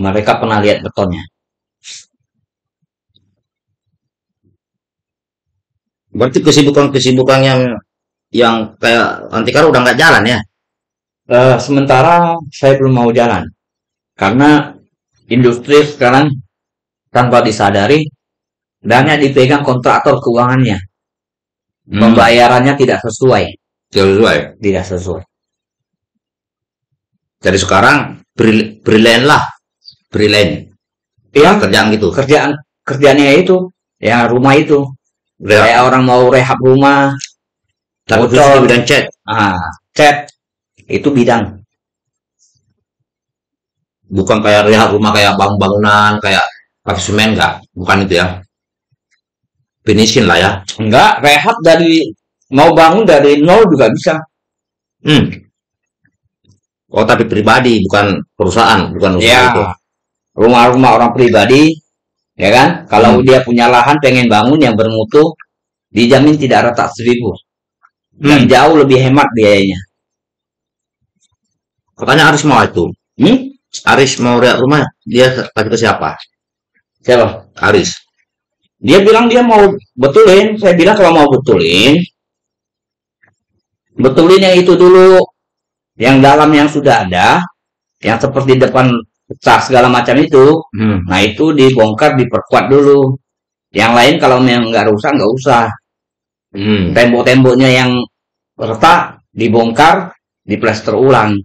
Mereka pernah lihat betonnya. Berarti kesibukan-kesibukan yang yang kayak antikar udah nggak jalan ya? Eh, sementara saya belum mau jalan karena industri sekarang tanpa disadari banyak dipegang kontraktor keuangannya. Hmm, Pembayarannya tidak sesuai, tidak sesuai. tidak sesuai. Jadi sekarang bril- brilliant lah, brilliant. Ya, Kerjaan gitu. kerjaan kerjaannya itu ya rumah itu Rehab. kayak orang mau rehab rumah, Tapi khusus bidang cat. ah, cat itu bidang. Bukan kayak rehab rumah kayak bangun-bangunan, kayak pakai semen nggak? Bukan itu ya. Finishing lah ya. Enggak, rehab dari mau bangun dari nol juga bisa. Hmm. Oh tapi pribadi, bukan perusahaan, bukan usaha Ya, itu. Rumah-rumah orang pribadi, ya kan? Kalau Hmm. dia punya lahan pengen bangun yang bermutu, dijamin tidak retak seribu dan Hmm. jauh lebih hemat biayanya. Katanya Aris mau itu. Hmm? Aris mau rehab rumah, dia kasih ke siapa? Siapa? Aris. Dia bilang dia mau betulin. Saya bilang kalau mau betulin, betulin yang itu dulu, yang dalam yang sudah ada, yang seperti depan pecah segala macam itu. Hmm. Nah itu dibongkar, diperkuat dulu. Yang lain kalau memang nggak rusak nggak usah. Hmm. Tembok-temboknya yang retak dibongkar, diplester ulang.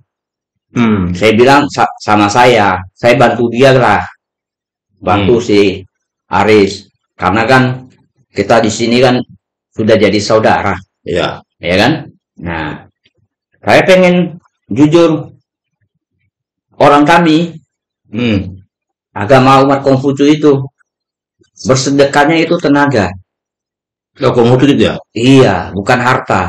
Hmm. Saya bilang "Sa- sama saya, saya bantu dia lah, bantu Hmm. si Aris, karena kan kita di sini kan sudah jadi saudara, Ya. ya kan? Nah, saya pengen jujur, orang kami Hmm. agama umat Konghucu itu bersedekahnya itu tenaga, Kalau kamu itu ya? iya, bukan harta.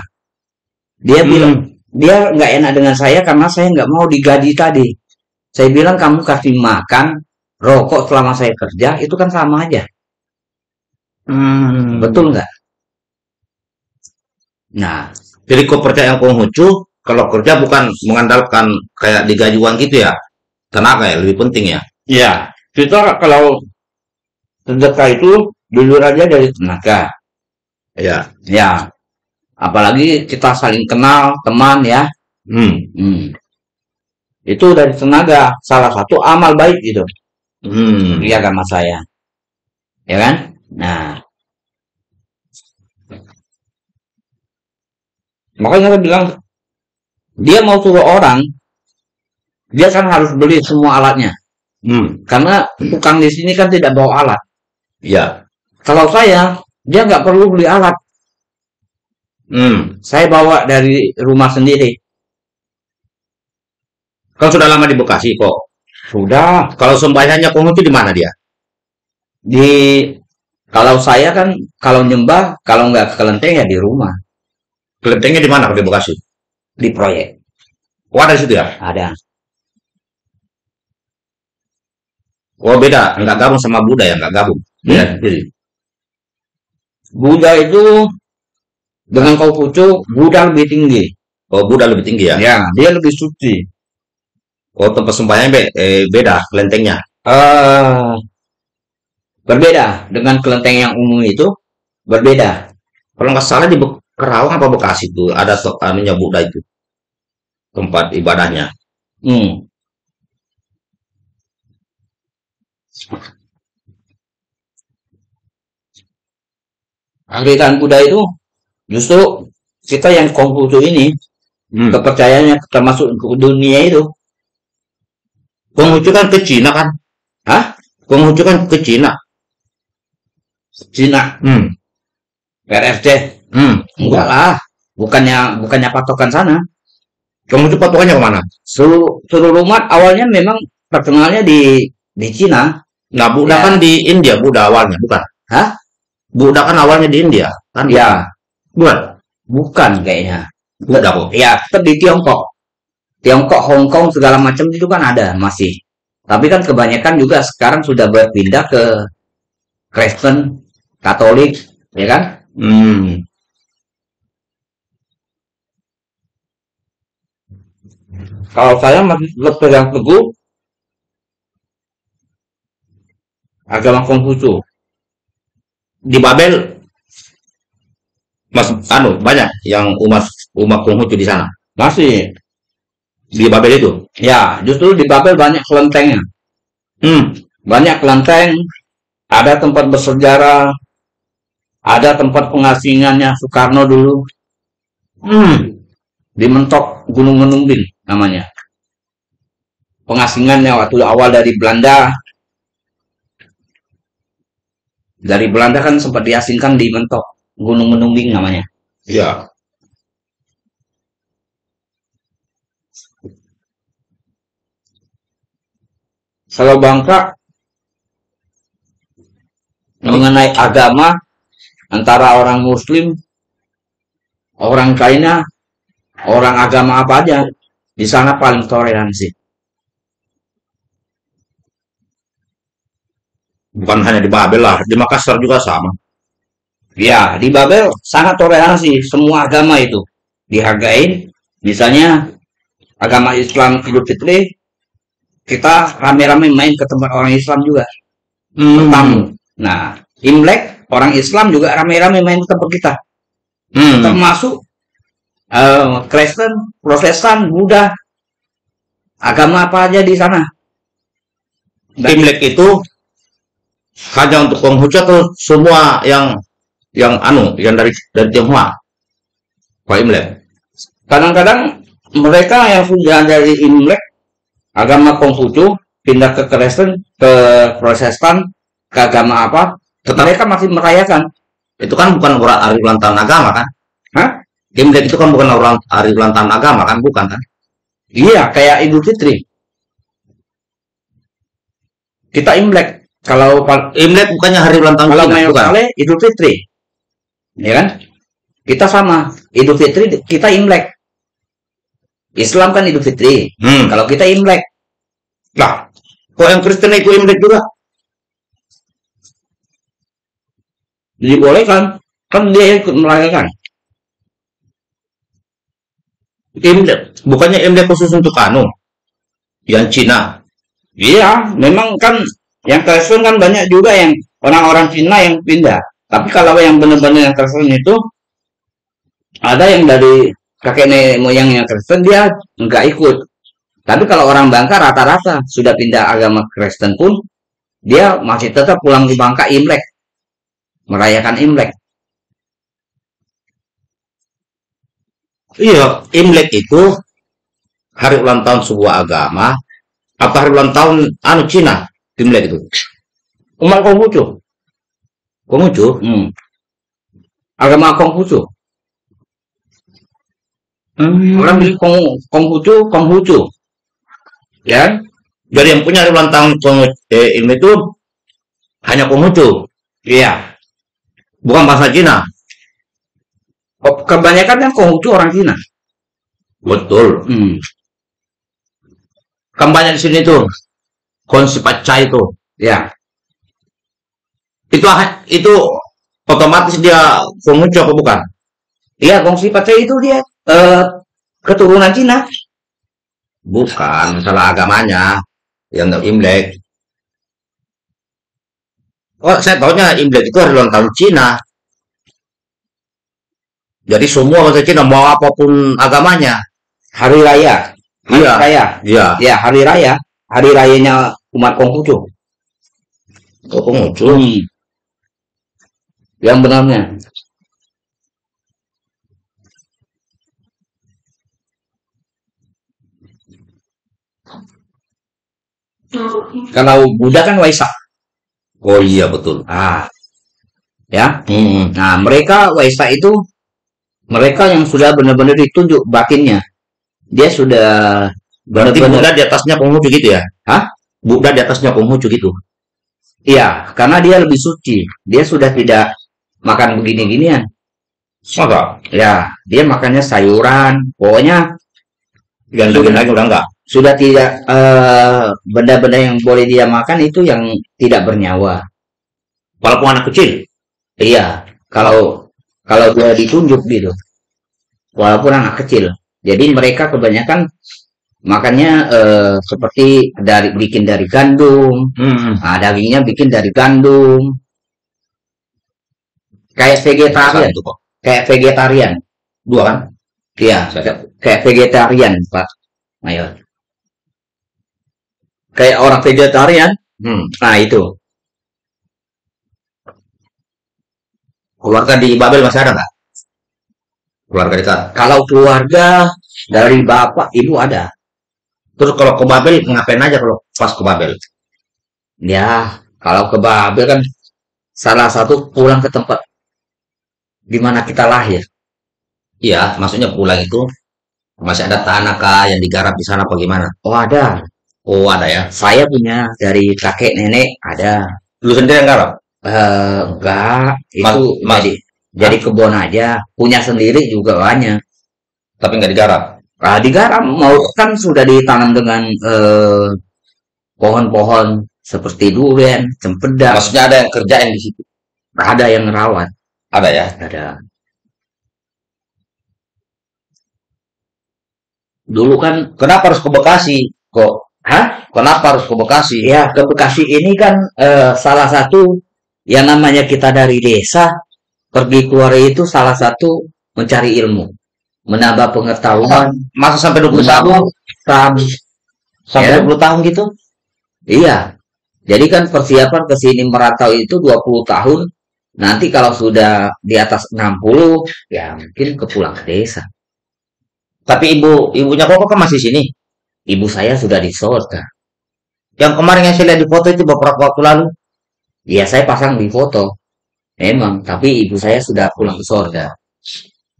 Dia Hmm. bilang dia nggak enak dengan saya karena saya nggak mau digaji tadi. Saya bilang kamu kasih makan, rokok selama saya kerja itu kan sama aja. Hmm. Betul nggak? Nah, Jadi kau percaya Konghucu, kalau kerja bukan mengandalkan kayak digaji uang gitu ya? Tenaga ya, lebih penting ya? ya kita kalau sedekah itu jujur aja dari tenaga. Ya. Ya, apalagi kita saling kenal teman ya. Hmm. Hmm. Itu dari tenaga salah satu amal baik gitu Hmm. di agama saya. Ya kan? Nah, makanya saya bilang dia mau suruh orang dia kan harus beli semua alatnya Hmm. karena tukang di sini kan tidak bawa alat. Ya. Kalau saya dia nggak perlu beli alat, Hmm. saya bawa dari rumah sendiri. Kau sudah lama di Bekasi kok. Sudah Kalau sembahyangnya Konghucu di mana dia? di kalau saya kan kalau nyembah kalau nggak ke kelenteng ya di rumah Kelentengnya di mana kalau di Bekasi? di proyek Oh ada di situ ya? ada. Oh beda, nggak gabung sama Buddha ya, nggak gabung. Beda sendiri. Buddha itu dengan Konghucu Buddha lebih tinggi. Oh Buddha lebih tinggi ya? Ya, dia lebih suci. Oh tempat sembahyangnya be- eh, beda kelentengnya. eh berbeda dengan kelenteng yang umum itu berbeda. Kalau nggak salah di Be- Kerawang apa Bekasi itu ada anunya Buddha itu tempat ibadahnya. Hmm. Aliran Buddha itu justru kita yang Konghucu ini Hmm. kepercayaannya termasuk ke dunia itu. Konghucu kan ke Cina kan? Hah? Konghucu kan ke Cina. Cina, Hmm. RRC. Hmm. Enggak lah. Bukannya bukannya patokan sana. Konghucu patokannya ke mana? Seluruh, seluruh umat awalnya memang terkenalnya di di Cina. Nah, Buddha Ya. kan di India, Buddha awalnya, bukan? Hah? Buddha kan awalnya di India, kan? Ya, Bukan? bukan kayaknya. Buddha kok. Ya, tetap di Tiongkok. Tiongkok, Hong Kong segala macam itu kan ada masih. Tapi kan kebanyakan juga sekarang sudah berpindah ke Kristen, Katolik, ya kan? Hmm. Kalau saya masih berpegang teguh agama Konghucu. Di Babel Mas anu banyak yang umat umat Konghucu di sana. Masih. Di Babel itu. Ya, justru di Babel banyak kelentengnya. Hmm. Banyak kelenteng, ada tempat bersejarah, ada tempat pengasingannya Soekarno dulu. Hmm. Di mentok Gunung Menumbing namanya. Pengasingannya waktu awal dari Belanda. Dari Belanda kan sempat diasingkan di mentok Gunung Menumbing namanya. Ya. Kalau Bangka mengenai agama antara orang Muslim, orang China, orang agama apa aja di sana paling toleransi. Bukan hanya di Babel lah, di Makassar juga sama. Ya, di Babel sangat toleransi semua agama itu dihargai. Misalnya agama Islam Idul Fitri kita rame-rame main ke tempat orang Islam juga Hmm. tamu. Nah, Imlek orang Islam juga rame-rame main ke tempat kita. Hmm. termasuk eh, Kristen, Protestan, Buddha, agama apa aja di sana. Imlek itu hanya untuk Konghucu atau semua yang yang anu yang dari dari Tionghoa. Pak Imlek. Kadang-kadang mereka yang sudah dari Imlek, agama Konghucu, pindah ke Kristen, ke Protestan, ke agama apa, Tetap mereka masih merayakan. itu kan bukan hari ulang tahun agama kan? Hah? Imlek itu kan bukan ulang hari ulang tahun agama kan? Bukan kan? Iya, kayak Idul Fitri. Kita Imlek. Kalau Imlek bukannya hari ulang tahun kalau Cina, bukan? Idul Fitri. Ya kan? Kita sama. Idul Fitri kita Imlek. Islam kan Idul Fitri. Hmm. Kalau kita Imlek, Lah, kok yang Kristen itu Imlek juga? dibolehkan. Kan dia ikut merayakan. Imlek bukannya Imlek khusus untuk anu yang Cina. Iya, memang kan yang Kristen kan banyak juga yang orang-orang Cina yang pindah. Tapi kalau yang benar-benar yang Kristen itu ada yang dari kakek nenek moyangnya Kristen dia nggak ikut. Tapi kalau orang Bangka rata-rata sudah pindah agama Kristen pun dia masih tetap pulang di Bangka Imlek, merayakan Imlek. Iya, Imlek itu hari ulang tahun sebuah agama apa hari ulang tahun anu Cina? Imlek itu. Umat Konghucu, Konghucu? hmm. agama Konghucu. Hmm. Orang bilang Kong, Konghucu, Konghucu. Ya? Jadi yang punya ulang tahun eh, Imlek itu hanya Konghucu, iya. bukan bahasa Cina. Ke- Kebanyakan yang Konghucu orang Cina. Betul. Hmm. Banyak di sini tuh. Konsep pacai itu. Ya, Itu itu otomatis dia Konghucu apa bukan? iya Kongsi Pacai itu dia eh, keturunan Cina. Bukan, masalah agamanya. Yang Imlek. Oh, saya tahunya Imlek itu hari ulang tahun Cina. Jadi semua bahasa Cina mau apa pun agamanya. Hari Raya. Hari Iya. Raya. Iya. Ya, Hari Raya. Hari Rayanya umat Konghucu. Oh, Konghucu. Hmm. Yang benarnya. Kalau Buddha kan Waisak. Oh iya betul. Ah. Ya. Hmm. Nah, mereka Waisak itu mereka yang sudah benar-benar ditunjuk batinnya. Dia sudah Berarti benar-benar Buddha di atasnya Konghucu gitu ya? Hah? Buddha di atasnya Konghucu gitu. Iya, karena dia lebih suci. Dia sudah tidak makan begini-ginian. Masa? Ya, dia makannya sayuran. Pokoknya Yang lagi udah enggak. sudah tidak eh, benda-benda yang boleh dia makan itu yang tidak bernyawa. Walaupun anak kecil. Iya, kalau kalau dia ditunjuk gitu. Walaupun anak kecil. Jadi mereka kebanyakan Makanya eh, seperti dari bikin dari gandum, Hmm. nah, dagingnya bikin dari gandum. Kayak vegetarian, Satu kok. kayak vegetarian. Dua kan? Iya, kayak- kayak vegetarian, Pak Mayor. Kayak orang vegetarian, Hmm. nah itu. Keluarga di Babel masih ada nggak? Keluarga dekat. Kalau keluarga dari bapak, ibu ada. Terus kalau ke Babel ngapain aja kalau pas ke Babel? Ya, kalau ke Babel kan salah satu pulang ke tempat di mana kita lahir. Iya, maksudnya pulang itu masih ada tanah kah yang digarap di sana apa gimana? Oh ada, Oh ada ya. saya punya dari kakek nenek ada. Lu sendiri yang garap? Eh, enggak, Mas- itu mas- jadi jadi kebun aja. Punya sendiri juga banyak. Tapi nggak digarap. Nah, digarap mau kan sudah ditanam dengan eh, pohon-pohon seperti durian, cempedak, Maksudnya ada yang kerjain di situ. ada yang rawat, Ada ya. ada. Dulu kan, Kenapa harus ke Bekasi? Kok? hah? Kenapa harus ke Bekasi? Ya, ke Bekasi ini kan eh, salah satu yang namanya kita dari desa pergi keluar itu salah satu mencari ilmu, menambah pengetahuan, Masa sampai 20 tahun? Sampai Ya. 20 tahun gitu? Iya. Jadi kan persiapan ke sini merantau itu 20 tahun. Nanti kalau sudah di atas 60, ya mungkin ke pulang ke desa. Tapi ibu ibunya Koko kan masih sini. Ibu saya sudah di sorga. Yang kemarin yang saya lihat di foto itu beberapa waktu lalu. Ya saya pasang di foto. Memang, tapi ibu saya sudah pulang ke sorga.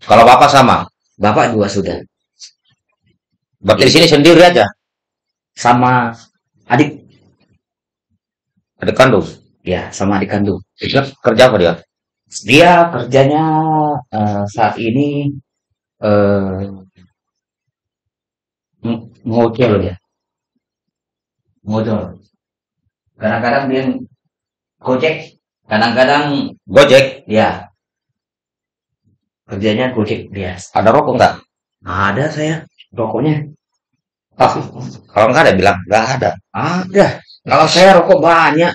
Kalau bapak sama. Bapak juga sudah. Berarti di sini sendiri aja. Sama adik, Ada kandung. ya sama adik kandung. Dia kerja apa dia? Dia kerjanya eh, saat ini eh ng- ngocel dia. Ngocel. Kadang-kadang dia gojek, kadang-kadang Gojek. ya kerjanya gojek dia. Ada rokok nggak? Ada saya rokoknya. Ah, kalau nggak ada bilang nggak ada. Ada. Kalau saya rokok banyak,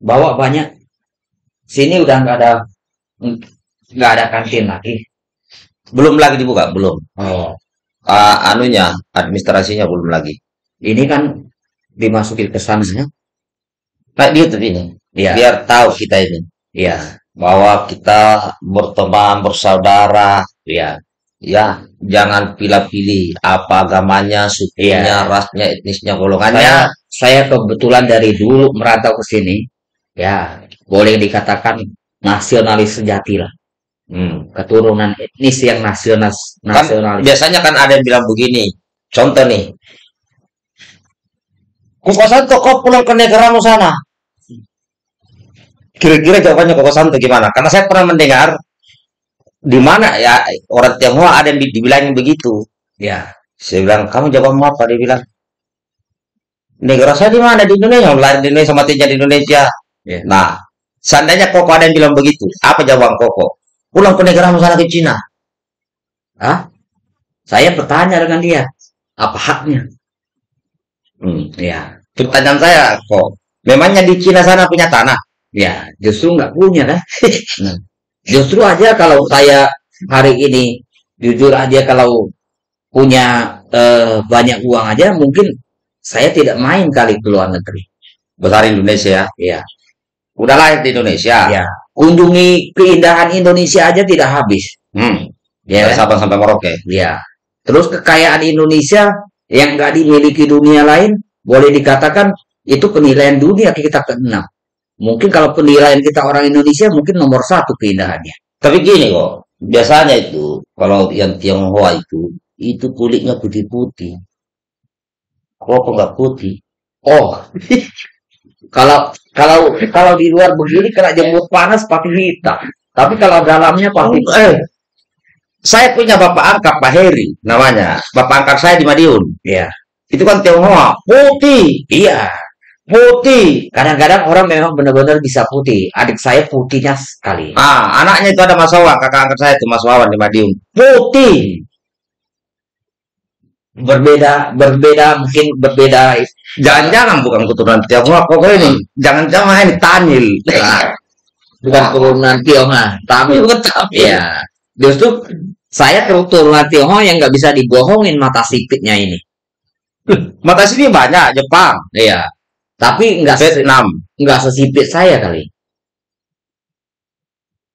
bawa banyak. Sini udah nggak ada nggak ada kantin lagi. Belum lagi dibuka, belum. Oh. Ah, anunya, administrasinya belum lagi. Ini kan dimasukin ke sana. Nah, di YouTube ini. Iya, Biar tahu kita ini. iya, Bahwa kita berteman, bersaudara. iya. Ya, jangan pilih-pilih apa agamanya, sukunya, Iya. rasnya, etnisnya, golongannya. saya kebetulan dari dulu merantau ke sini. Ya, boleh dikatakan nasionalis sejati lah. Hmm. Keturunan etnis yang nasionalis. Kan nasionalis. biasanya kan ada yang bilang begini. Contoh nih. Koko Santo kau pulang ke negaramu sana. Kira-kira jawabannya Koko Santo gimana? Karena saya pernah mendengar di mana ya orang Tionghoa ada yang di- dibilangin begitu. Ya, Saya bilang, kamu jawabmu apa? Dia bilang, negara saya di mana? Di Indonesia. Lahir di Indonesia, matinya di Indonesia. Ya. Nah, seandainya Koko ada yang bilang begitu, apa jawaban Koko? Pulang ke negaramu sana ke Cina. Hah? Saya bertanya dengan dia, apa haknya? Hmm. Ya, Pertanyaan saya, kok, memangnya di Cina sana punya tanah? Ya, justru nggak punya kan? Justru aja kalau saya hari ini jujur aja kalau punya eh, banyak uang aja mungkin saya tidak main kali ke luar negeri. Besar Indonesia. Ya, Udah lahir di Indonesia. ya. Kunjungi keindahan Indonesia aja tidak habis. Hmm. Ya, Dari kan? Sabang sampai Merauke. ya. Terus kekayaan Indonesia yang nggak dimiliki dunia lain boleh dikatakan itu penilaian dunia kita keenam. Mungkin kalau penilaian kita orang Indonesia mungkin nomor satu keindahannya. Tapi gini kok, biasanya itu, kalau yang Tionghoa itu, itu kulitnya putih-putih. Kok nggak putih? Oh, kalau kalau kalau di luar begini kena jemput panas pakai hitam. Tapi kalau dalamnya pakai Eh, saya punya bapak angkat Pak Heri namanya. Bapak angkat saya di Madiun. Iya. Itu kan Tionghoa, putih, Iya. Putih. Kadang-kadang orang memang benar-benar bisa putih. Adik saya putihnya sekali. Ah, anaknya itu ada Mas Wawan, kakak angkat saya itu Mas Wawan di Madiun. Putih. berbeda berbeda mungkin berbeda Jangan-jangan bukan keturunan Tionghoa, pokoknya ini jangan-jangan ini Tanil. Nah, bukan keturunan Tionghoa tapi bukan Tamil. ya justru saya keturunan Tionghoa yang nggak bisa dibohongin mata sipitnya ini Mata sini banyak Jepang, iya tapi nggak Vietnam. nggak sesipit saya kali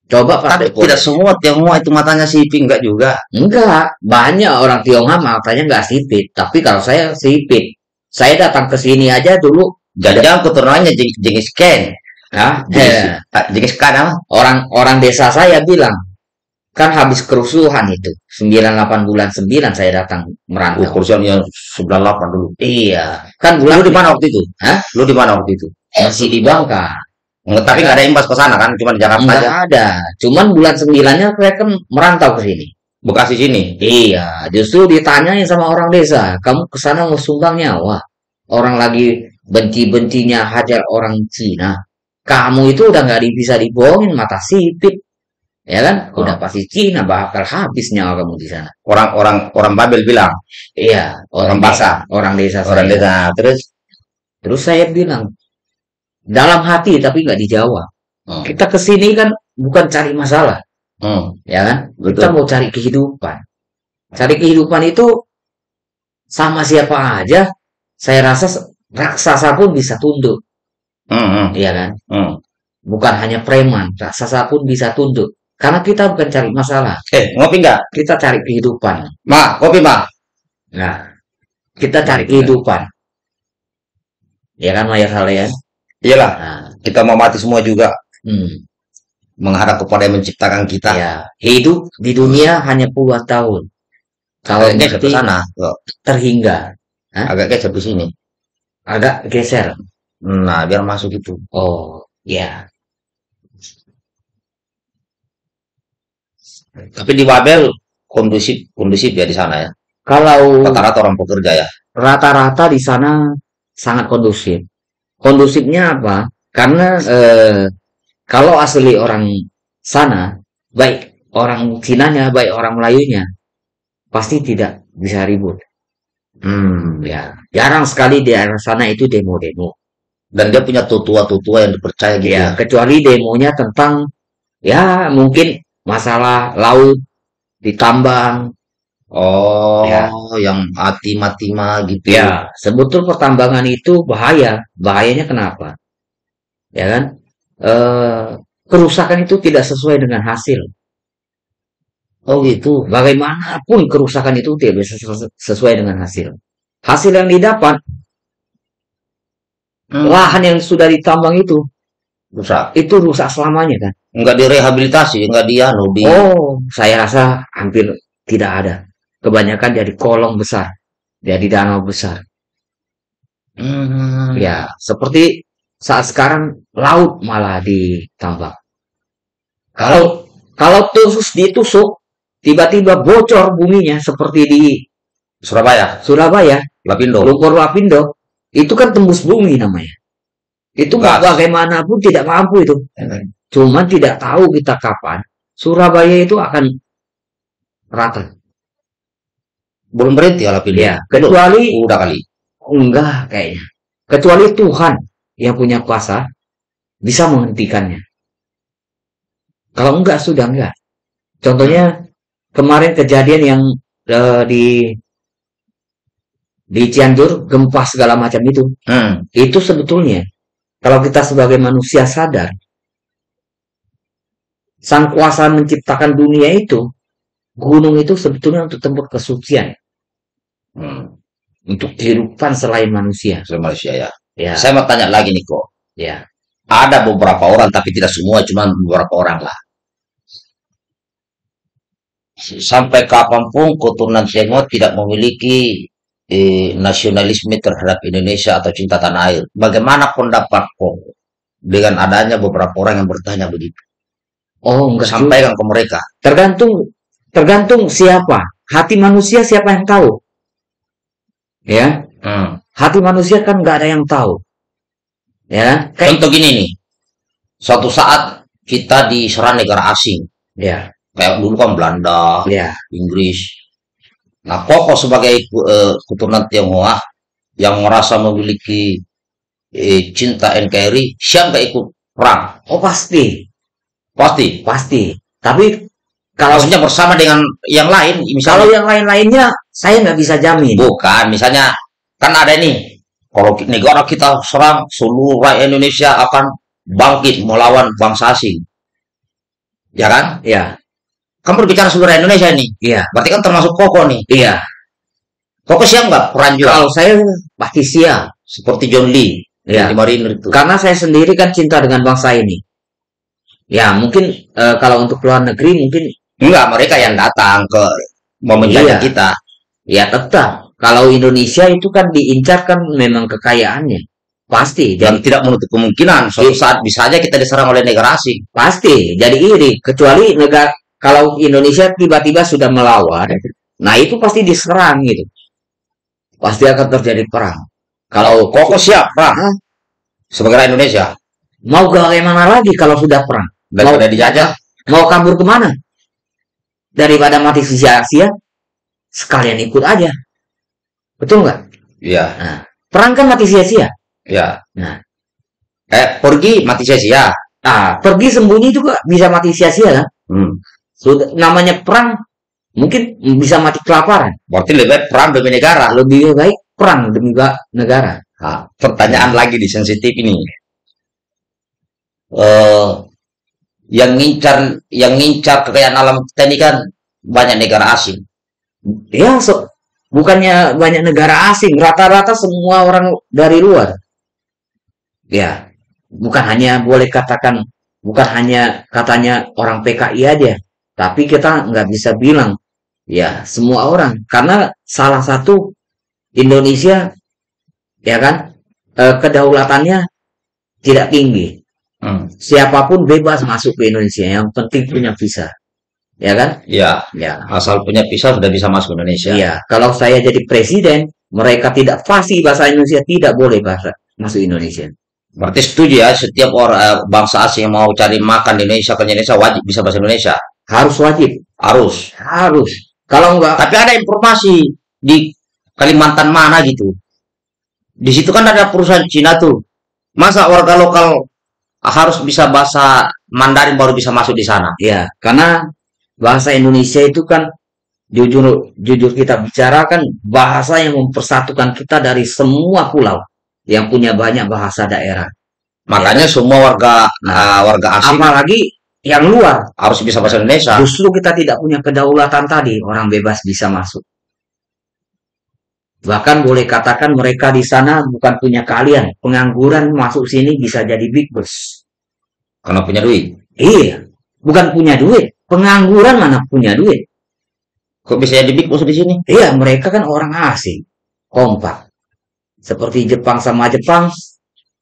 coba Tapi tidak semua Tionghoa itu matanya sipit enggak juga. enggak banyak orang Tionghoa matanya nggak sipit tapi kalau saya sipit saya datang ke sini aja dulu Jangan-jangan keturunannya Jeng- Genghis Khan. ya Genghis, eh, ah, Genghis Khan apa? orang orang desa saya bilang kan habis kerusuhan itu 98 bulan 9 saya datang Oh, merantau kerusuhan yang 98 dulu. iya kan Lu bulan di mana waktu itu? Hah? Lu di mana waktu itu? masih di Bangka Nggak, tapi nggak ada imbas ke sana kan, cuma di Jakarta nggak aja. ada cuman bulan 9 nya saya kan merantau ke sini Bekasi sini. iya justru ditanyain sama orang desa kamu ke sana mau sumbang nyawa orang lagi benci-bencinya hajar orang Cina kamu itu udah nggak bisa dibohongin mata sipit ya kan udah Oh. pasti Cina bakal habis nyawa kamu di sana Orang-orang orang Babel bilang, Iya, Orang Basa. orang desa orang saya. desa. Terus Terus saya bilang, dalam hati tapi nggak dijawab. Hmm. Kita ke sini kan bukan cari masalah, hmm, ya kan? betul. Kita mau cari kehidupan. Cari kehidupan itu sama siapa aja. Saya rasa raksasa pun bisa tunduk, hmm, ya kan? hmm. Bukan hanya preman, raksasa pun bisa tunduk. Karena kita bukan cari masalah, Eh, ngopi nggak? kita cari kehidupan. Ma, kopi ma. Nah, kita cari kehidupan. Ya kan, Maya Salean? Iyalah, Nah, kita mau mati semua juga hmm. menghadap kepada yang menciptakan kita. Ya, hidup di dunia hanya puluhan tahun. Kalau geser ke mati sana, terhingga, agak geser ke sini. agak geser. Nah, biar masuk itu. Oh, ya. Tapi di Babel kondusif, kondusif ya di sana ya. Kalau Rata-rata orang pekerja ya. rata-rata di sana sangat kondusif. Kondusifnya apa? Karena eh, kalau asli orang sana, baik orang Cinanya, baik orang Melayunya, pasti tidak bisa ribut. Hmm, Ya, jarang sekali di daerah sana itu demo-demo. Dan dia punya tutua-tutua yang dipercaya gitu Ya, ya. kecuali demonya tentang ya mungkin masalah laut ditambang. Oh, Ya. yang mati-mati-mah gitu. Ya, sebetul pertambangan itu bahaya. Bahayanya kenapa? Ya kan? Eh, kerusakan itu tidak sesuai dengan hasil. Oh gitu. Bagaimanapun kerusakan itu tidak sesuai dengan hasil. Hasil yang didapat, Hmm, lahan yang sudah ditambang itu, rusak. itu rusak selamanya kan? Enggak direhabilitasi, enggak dia anu di Oh, saya rasa hampir tidak ada. Kebanyakan jadi kolong besar, jadi danau besar. Hmm, Ya, seperti saat sekarang laut malah ditambang. Kalau kalau terus ditusuk, tiba-tiba bocor buminya seperti di Surabaya, Surabaya, Lapindo. Lumpur Lapindo, itu kan tembus bumi namanya. Itu Gas. bagaimanapun tidak mampu itu. Cuman tidak tahu kita kapan Surabaya itu akan rata. Belum berhenti ya Lapindo. Ya, kecuali Udah kali. enggak kayaknya. Kecuali Tuhan yang punya kuasa bisa menghentikannya. Kalau enggak sudah enggak. Contohnya kemarin kejadian yang eh, di di Cianjur gempa segala macam itu, Hmm. itu sebetulnya kalau kita sebagai manusia sadar sang kuasa menciptakan dunia itu gunung itu sebetulnya untuk tempat kesucian hmm. untuk kehidupan selain manusia Saya Malaysia ya. ya Saya mau tanya lagi nih kok. ya Ada beberapa orang tapi tidak semua, cuma beberapa orang lah. Sampai kapan pun keturunan Tionghoa tidak memiliki eh, nasionalisme terhadap Indonesia atau cinta tanah air. Bagaimana pendapat kok dengan adanya beberapa orang yang bertanya begitu? oh enggak. Sampaikan ke mereka. tergantung tergantung siapa hati manusia siapa yang tahu ya Hmm. hati manusia kan nggak ada yang tahu ya kayak Contoh gini nih, suatu saat kita diserang negara asing, ya kayak dulu kan Belanda, ya Inggris. Nah, Koko sebagai eh, keturunan Tionghoa yang merasa memiliki eh, cinta NKRI, siap nggak ikut perang? Oh pasti, Pasti. pasti. Tapi kalau Maksudnya bersama dengan yang lain, kalau misalnya yang lain-lainnya saya nggak bisa jamin. bukan, misalnya kan ada ini, kalau negara kita serang, seluruh rakyat Indonesia akan bangkit melawan bangsa asing. Ya kan? Ya, Kan berbicara seluruh rakyat Indonesia ini. iya, Berarti kan termasuk Koko nih. iya. Koko siap nggak peran juga? Kalau saya pasti siap. Seperti John Lee, Ya. di Marinir itu. Karena saya sendiri kan cinta dengan bangsa ini. Ya, mungkin eh, kalau untuk luar negeri mungkin Enggak, mereka yang datang ke menjajah Iya. kita. ya tetap. Kalau Indonesia itu kan diincar kan memang kekayaannya. Pasti. Dan Jadi tidak menutup kemungkinan suatu Iya. saat bisa aja kita diserang oleh negara asing. pasti. Jadi iri. Kecuali negara kalau Indonesia tiba-tiba sudah melawan, nah itu pasti diserang gitu. Pasti akan terjadi perang. Kalau Koko siap perang sebagai Indonesia Mau bagaimana lagi kalau sudah perang? daripada dijajah, Mau kabur ke mana? Daripada mati sia-sia, sekalian ikut aja. Betul nggak? iya, Perang kan mati sia-sia. iya. Nah. eh pergi mati sia-sia. Ah, pergi sembunyi juga bisa mati sia-sia kan? Hmm. Sudah namanya perang mungkin bisa mati kelaparan. Berarti lebih baik perang demi negara. Lebih baik perang demi ga- negara. Nah, pertanyaan lagi di sensitif ini. Eh, yang ngincar yang ngincar kekayaan alam kita ini kan banyak negara asing. Ya, so, bukannya banyak negara asing, rata-rata semua orang dari luar. Ya, bukan hanya boleh katakan, bukan hanya katanya orang PKI aja, tapi kita nggak bisa bilang, ya semua orang, karena salah satu Indonesia, ya kan, eh, kedaulatannya tidak tinggi. Hmm. Siapa pun bebas masuk ke Indonesia, yang penting punya visa, ya kan? Ya, Ya. asal punya visa sudah bisa masuk Indonesia. Iya, kalau saya jadi presiden, mereka tidak fasih bahasa Indonesia, tidak boleh bahasa masuk Indonesia. Berarti setuju ya setiap orang eh, bangsa asing yang mau cari makan di Indonesia ke Indonesia wajib bisa bahasa Indonesia. Harus wajib, Harus. harus. Kalau enggak, Tapi ada informasi di Kalimantan mana gitu. Di situ kan ada perusahaan Cina tuh. Masa warga lokal harus bisa bahasa Mandarin baru bisa masuk di sana? ya, karena bahasa Indonesia itu kan jujur jujur kita bicara kan bahasa yang mempersatukan kita dari semua pulau yang punya banyak bahasa daerah. Makanya semua warga Nah, eh, warga asing Apalagi yang luar, harus bisa bahasa Indonesia. justru kita tidak punya kedaulatan tadi, orang bebas bisa masuk. Bahkan boleh katakan mereka di sana bukan punya kalian. Pengangguran masuk sini bisa jadi big boss. Karena punya duit. Iya, bukan punya duit. Pengangguran mana punya duit. Kok bisa jadi big boss di sini? Iya, mereka kan orang asing. Kompak. Seperti Jepang sama Jepang.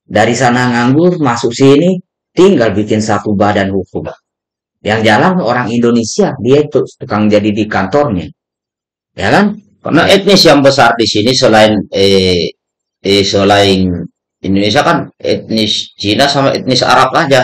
Dari sana nganggur, masuk sini, tinggal bikin satu badan hukum. Yang jalan orang Indonesia, dia itu tukang jadi di kantornya. Ya kan? Karena etnis yang besar di sini selain eh, eh selain Indonesia kan etnis Cina sama etnis Arab aja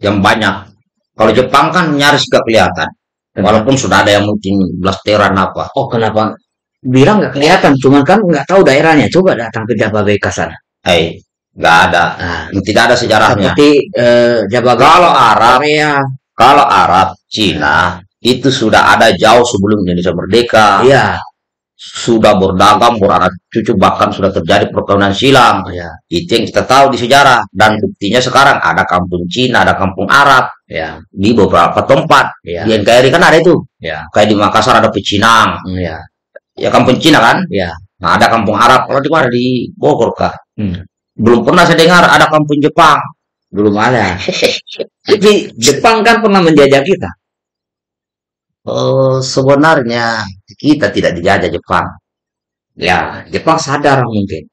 yang banyak. Kalau Jepang kan nyaris gak kelihatan. Walaupun sudah ada yang mungkin blasteran apa. Oh, kenapa? Bilang nggak kelihatan, cuman kan nggak tahu daerahnya. Coba datang ke Jababeka sana. Eh, nggak ada. Nah, Tidak ada sejarahnya. seperti eh, Jababeka, Kalau Arab, Korea, kalau Arab, Cina itu sudah ada jauh sebelum Indonesia merdeka. iya, Sudah berdagang, beranak cucu, bahkan sudah terjadi perkawinan silang. iya, Itu yang kita tahu di sejarah. Dan buktinya sekarang ada kampung Cina, ada kampung Arab. iya, Di beberapa tempat. iya, Di NKRI kan ada itu. iya, Kayak di Makassar ada Pecinang. iya, Ya kampung Cina kan. iya. Nah ada kampung Arab. Kalau di mana? Di Bogor kah? Hmm. Belum pernah saya dengar ada kampung Jepang. Belum ada. Tapi Jepang kan pernah menjajah kita. Oh, sebenarnya kita tidak dijajah Jepang. Ya, Jepang sadar mungkin.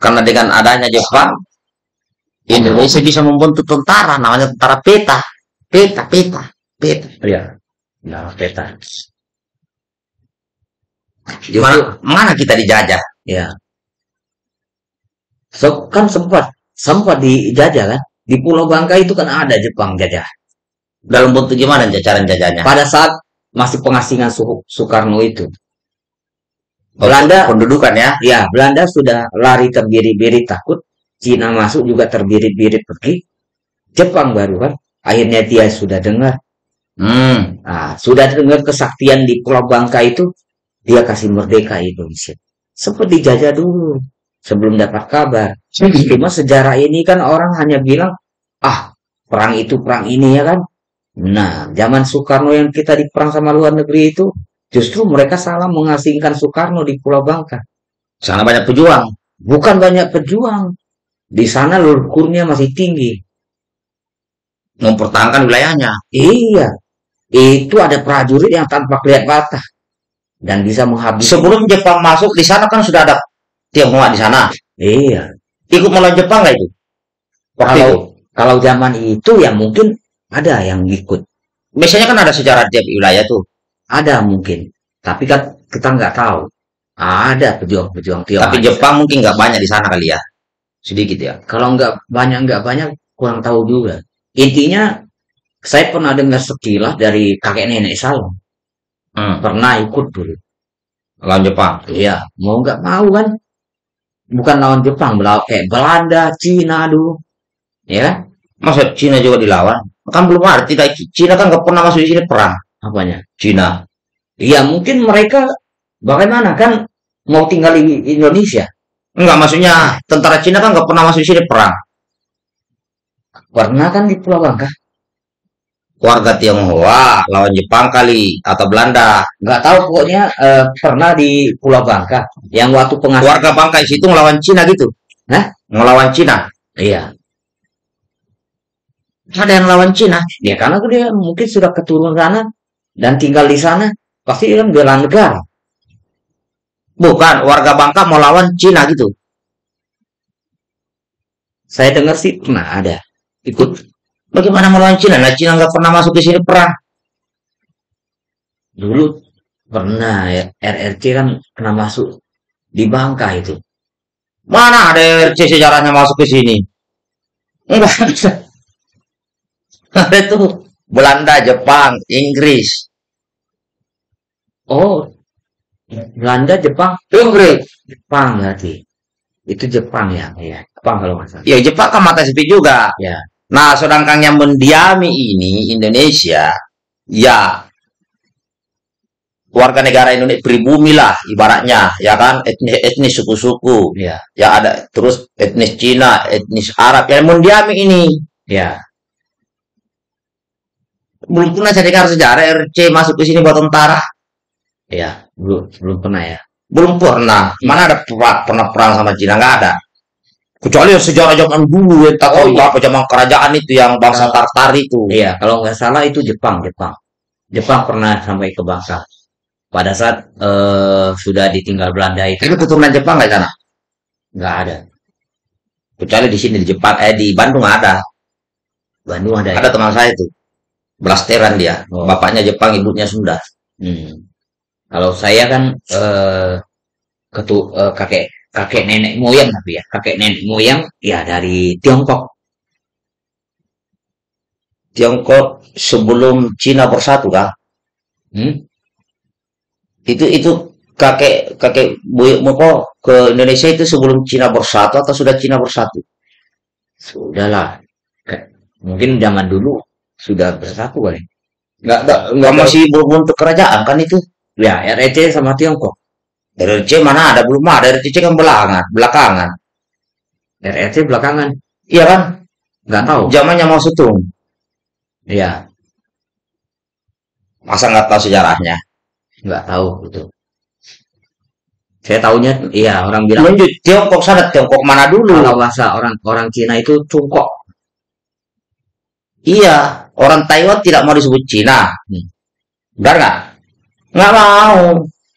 Karena dengan adanya Jepang, Indonesia bisa membentuk tentara. Namanya tentara peta. Peta, peta, peta. Iya. Nah, peta. Gimana, mana kita dijajah? Ya. So, kan sempat sempat dijajah kan? Di Pulau Bangka itu kan ada Jepang jajah. Dalam bentuk gimana cara jajahnya? Pada saat masih pengasingan Su- Soekarno itu. Belanda pendudukan ya. ya Belanda sudah lari terbiri-biri takut, Cina masuk juga terbiri-biri pergi, Jepang baru kan, akhirnya dia sudah dengar, Hmm. nah, sudah dengar kesaktian di Pulau Bangka itu, dia kasih merdeka Indonesia. Seperti dijajah dulu sebelum dapat kabar. Cuma sejarah ini kan orang hanya bilang, ah perang itu perang ini ya kan. Nah, zaman Soekarno yang kita diperang sama luar negeri itu, justru mereka salah mengasingkan Soekarno di Pulau Bangka. Sana banyak pejuang. Bukan banyak pejuang. Di sana lukurnya masih tinggi. Mempertahankan wilayahnya. Iya, itu ada prajurit yang tanpa kelihatan patah dan bisa menghabisi. Sebelum Jepang masuk di sana kan sudah ada Tionghoa di sana. Iya, Ikut melawan Jepang nggak itu? Waktu kalau itu. kalau zaman itu ya mungkin ada yang ikut, Biasanya kan ada sejarah tiap wilayah tuh. ada mungkin. Tapi kan kita nggak tahu. Ada pejuang-pejuang Tionghoa. Tapi Jepang mungkin nggak banyak di sana kali ya. Sedikit ya. Kalau nggak banyak nggak banyak kurang tahu juga. Intinya saya pernah dengar sekilas dari kakek nenek saya Hmm. pernah ikut dulu. Lawan Jepang. Iya, mau nggak mau kan? Bukan lawan Jepang, belawan kayak Belanda, Cina dulu. Ya kan? Masa Cina juga dilawan? Kan belum. Tidak, Cina kan nggak pernah masuk di sini perang. Apanya? Cina. Iya, mungkin mereka bagaimana kan mau tinggal di Indonesia. Enggak, maksudnya tentara Cina kan nggak pernah masuk di sini perang. Pernah kan di Pulau Bangka? Warga Tionghoa lawan Jepang kali atau Belanda. Nggak tahu pokoknya eh, pernah di Pulau Bangka. Yang waktu pengasas. Warga Bangka situ ngelawan Cina gitu. Hah? Ngelawan Cina. Iya. Ada yang lawan Cina. Ya karena dia mungkin sudah keturunan sana dan tinggal di sana. Pasti dia bela negara. Bukan, warga Bangka mau lawan Cina gitu. Saya dengar sih pernah ada. Ikut Bagaimana melawan Cina? Nah, Cina nggak pernah masuk ke sini perang. dulu pernah ya RRC kan pernah masuk di Bangka itu. Mana ada RC sejarahnya masuk ke sini? Enggak ada. Ada tuh Belanda, Jepang, Inggris. Oh, Belanda, Jepang, Inggris. Jepang berarti. Itu Jepang ya, ya. Jepang kalau nggak salah. Ya, Jepang kan mata sepi juga. Ya, Nah, sedangkan yang mendiami ini Indonesia, ya warga negara Indonesia pribumi lah ibaratnya, ya kan etnis etnis suku-suku, ya, ya ada terus etnis Cina, etnis Arab yang mendiami ini. ya. Belum pernah saya dengar sejarah RC masuk ke sini buat tentara. Ya, belum belum pernah ya. Belum pernah. Mana ada pernah, perang sama Cina? Nggak ada. Kecuali yang sejarah zaman dulu, ya, tak tahu Oh, iya. apa zaman kerajaan itu yang bangsa Tartar itu. Iya, kalau nggak salah itu Jepang, Jepang. Jepang pernah sampai ke Bangka. Pada saat eh, sudah ditinggal Belanda itu Itu keturunan Jepang nggak sana? nggak ada. Kecuali di sini di Jepang, eh di Bandung ada. Bandung ada. ya? Ada teman saya itu. Blasteran dia. Oh. Bapaknya Jepang, ibunya Sunda. Hmm. Kalau saya kan eh ketu eh, kakek kakek nenek moyang tapi ya kakek nenek moyang ya dari Tiongkok. Tiongkok sebelum Cina bersatu kan? Hmm? Itu itu kakek kakek buyutmu kok ke Indonesia itu sebelum Cina bersatu atau sudah Cina bersatu? Sudahlah. Mungkin zaman dulu sudah bersatu kali. Nggak, nggak, nggak masih belum bentuk kerajaan kan itu? Ya, RRC sama Tiongkok. RRC mana ada? Belum ada. RRC kan belakangan belakangan. RRC belakangan? Iya kan? Nggak tahu. zamannya mau Setung Ya, masa nggak tahu sejarahnya? Nggak tahu itu. Saya tahunya, iya orang bilang lanjut Tiongkok sana. Tiongkok mana dulu? Kalau bahasa orang orang Cina itu cungkok. iya orang Taiwan tidak mau disebut Cina. Hmm. benar nggak? Nggak mau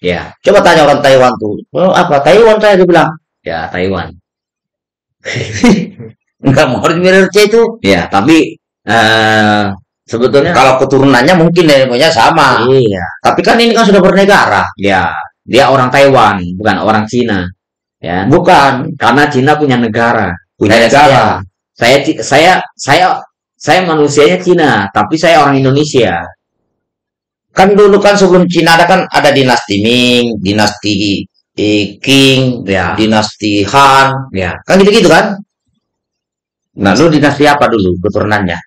Ya, coba tanya orang Taiwan tuh. Oh, apa? Taiwan saya dibilang. Ya Taiwan. nggak mau RRC itu. Ya, tapi eh sebetulnya kalau keturunannya mungkin ilmunya sama. Iya, tapi kan ini kan sudah bernegara. Ya dia orang Taiwan, bukan orang Cina. Ya, bukan. Karena Cina punya negara. punya Saya- negara. Saya saya saya saya manusianya Cina, tapi saya orang Indonesia. Kan dulu kan sebelum Cina ada kan ada dinasti Ming, dinasti eh, King, Ya. dinasti Han, Ya, kan gitu-gitu kan? Nah, lu dinasti apa dulu keturunannya?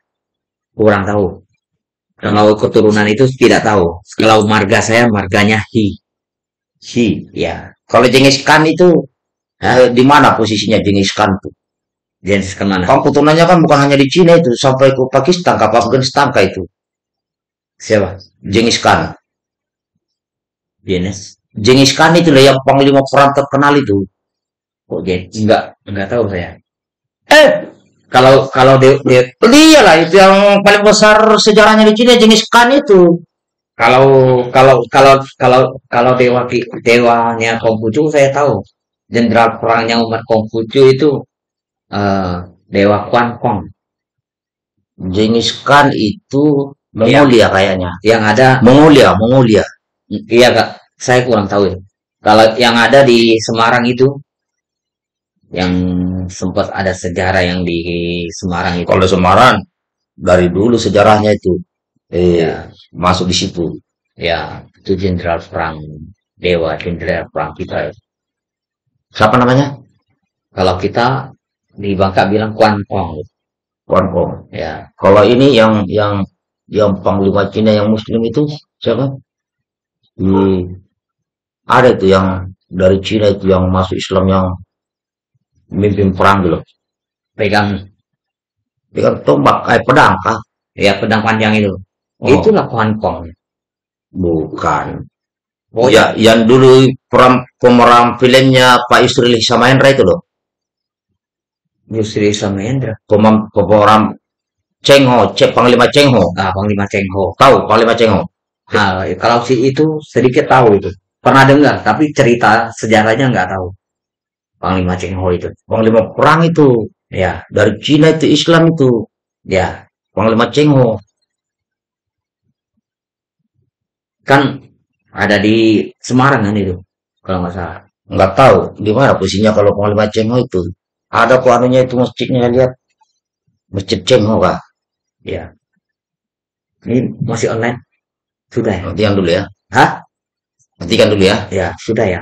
kurang tahu. Kalau keturunan itu tidak tahu. Kalau marga saya marganya Hi. Si. Ya, Kalau Genghis Khan itu eh, di mana posisinya Genghis Khan tuh? jenis ke mana? Kan keturunannya kan bukan hanya di Cina itu, sampai ke Pakistan, ke Afghanistan kah itu. Siapa? Genghis Khan. Jenis? Genghis Khan itu lah yang panglima perang terkenal itu. Kok jenis? Enggak, enggak tahu saya. Eh, Kalau kalau de- dia lah itu yang paling besar sejarahnya di Cina Genghis Khan itu. kalau kalau kalau kalau kalau dewa dewanya Konghucu saya tahu. Jenderal perangnya umat Konghucu itu eh, dewa Quan Kong. Genghis Khan itu Mongolia kayaknya. Yang ada Mongolia, Mongolia. iya Kak, saya kurang tahu ya. Kalau yang ada di Semarang itu yang sempat ada sejarah yang di Semarang itu. Kalau Semarang dari dulu sejarahnya itu eh Ya, masuk di situ. ya, itu jenderal perang dewa jenderal perang kita. Siapa namanya? Kalau kita di Bangka bilang Quan Kong. Kuan Kong. Ya, Kalau ini yang yang yang panglima Cina yang Muslim itu siapa? Hmm, ada itu yang dari Cina itu yang masuk Islam yang mimpin perang dulu. pegang Dengan tombak, eh pedang kah? ya pedang panjang itu. Oh, Itulah Quan Kong. bukan. Oh ya, yang dulu peran pemeran filmnya Pak Yusril Samaendra itu loh. Yusri Samendra. Pemam, pemeran Cheng Ho, Panglima Cheng Ho. Ah, Panglima Cheng Ho. Tahu Panglima Cheng Ho? Ah, kalau si itu sedikit tahu itu. Pernah dengar, tapi cerita sejarahnya nggak tahu. Panglima Cheng Ho itu. Panglima perang itu Ya, dari Cina itu Islam itu. ya. Panglima Cheng Ho. Kan ada di Semarang kan itu. Kalau nggak salah. nggak tahu di mana posisinya kalau Panglima Cheng Ho itu. Ada kok anunya itu masjidnya lihat. Masjid Cheng Ho kah? Ya. Ini masih online? Sudah ya? Nantikan dulu ya. Hah? Nantikan dulu ya. Ya, sudah ya.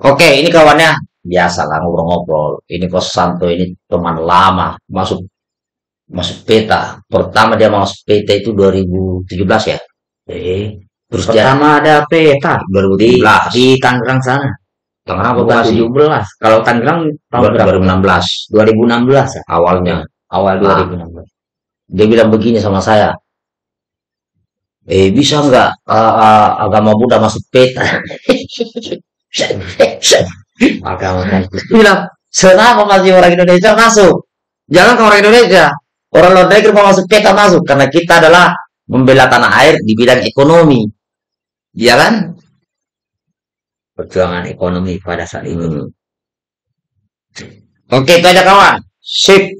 Oke, ini kawannya. Biasa lah ngobrol-ngobrol. Ini Kos Santo ini teman lama. Masuk masuk peta. Pertama dia masuk peta itu 2017 ya. Eh, Terus dia pertama ada peta di 2017. di Tangerang sana. Tangerang apa Bekasi? 17. Kalau Tangerang tahun berapa? 2016 2016 ya? awalnya. Awal Ah. 2016. Dia bilang begini sama saya. Eh bisa nggak uh, uh, agama Buddha masuk peta? Agama bilang, kenapa masih orang Indonesia masuk? Jangan ke orang Indonesia. Orang luar negeri mau masuk peta masuk. Karena kita adalah membela tanah air di bidang ekonomi. Iya kan? Perjuangan ekonomi pada saat. Hmm. Oke, itu aja kawan. Sip.